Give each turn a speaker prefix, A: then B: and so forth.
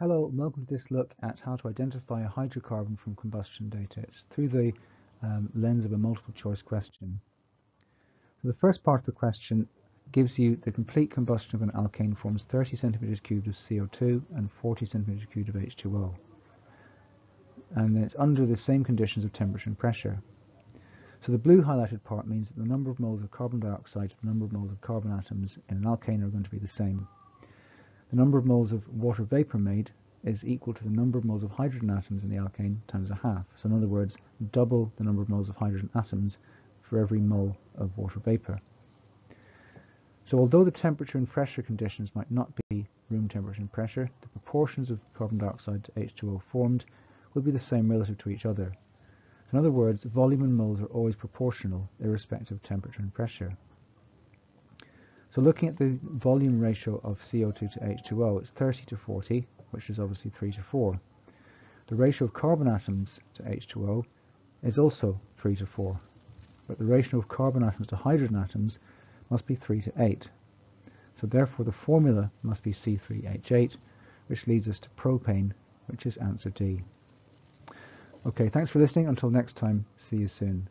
A: Hello, and welcome to this look at how to identify a hydrocarbon from combustion data. It's through the um, lens of a multiple choice question. So the first part of the question gives you the complete combustion of an alkane forms 30 centimeters cubed of CO2 and 40 centimeters cubed of H2O. And it's under the same conditions of temperature and pressure. So the blue highlighted part means that the number of moles of carbon dioxide to the number of moles of carbon atoms in an alkane are going to be the same. The number of moles of water vapor made is equal to the number of moles of hydrogen atoms in the alkane times a half. So in other words, double the number of moles of hydrogen atoms for every mole of water vapor. So although the temperature and pressure conditions might not be room temperature and pressure, the proportions of carbon dioxide to H2O formed will be the same relative to each other. In other words, volume and moles are always proportional, irrespective of temperature and pressure. So looking at the volume ratio of CO2 to H2O, it's 30 to 40, which is obviously 3 to 4. The ratio of carbon atoms to H2O is also 3 to 4, but the ratio of carbon atoms to hydrogen atoms must be 3 to 8. So therefore the formula must be C3H8, which leads us to propane, which is answer D. Okay, thanks for listening. Until next time, see you soon.